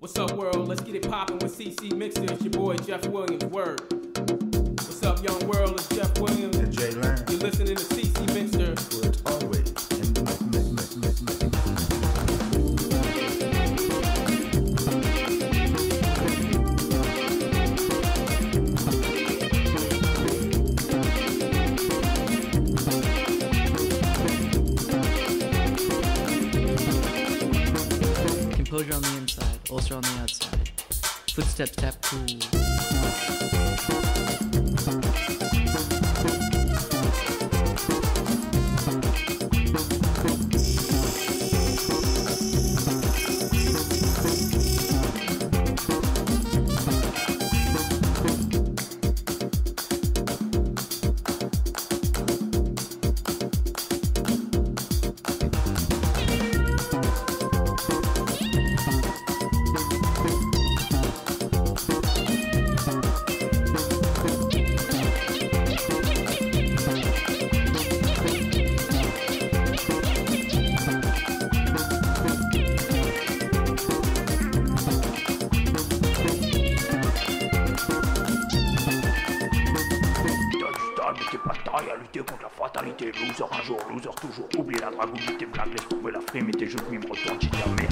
What's up, world? Let's get it poppin' with CC Mixer. It's your boy Jeff Williams. Word. What's up, young world? Composure on the inside, ulcer on the outside. Footsteps tap cool. Arrête tes batailles à lutter contre la fatalité. Loser un jour, loser toujours. Oublie la dragouille de tes blagues, laisse tomber la frime et tes jeux de me retourne, j'y t'amène.